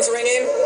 phone's ringing.